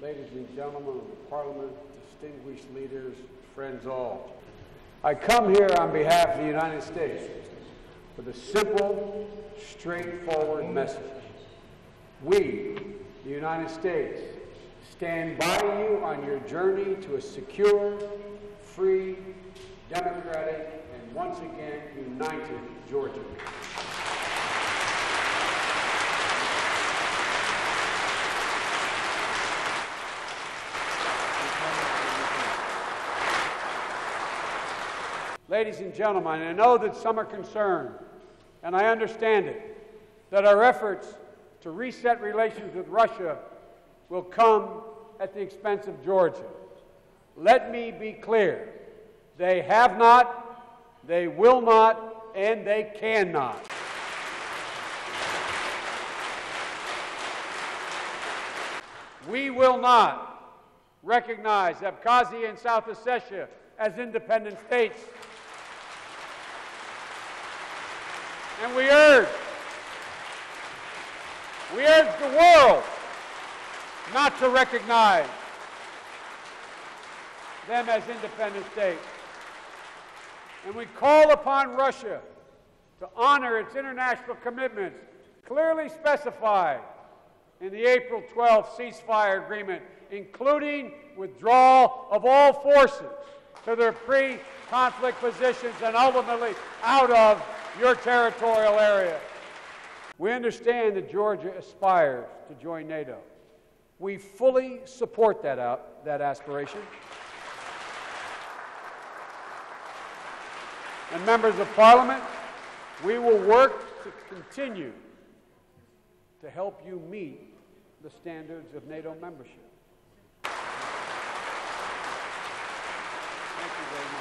Ladies and gentlemen of the Parliament, distinguished leaders, friends all, I come here on behalf of the United States with a simple, straightforward message. We, the United States, stand by you on your journey to a secure, free, democratic, and once again united Georgia. Ladies and gentlemen, I know that some are concerned, and I understand it, that our efforts to reset relations with Russia will come at the expense of Georgia. Let me be clear they have not, they will not, and they cannot. We will not recognize Abkhazia and South Ossetia as independent states. And we urge, we urge the world not to recognize them as independent states. And we call upon Russia to honor its international commitments clearly specified in the April 12th ceasefire agreement, including withdrawal of all forces to their pre conflict positions and ultimately out of your territorial area. We understand that Georgia aspires to join NATO. We fully support that, out, that aspiration. And members of parliament, we will work to continue to help you meet the standards of NATO membership. Thank you very much.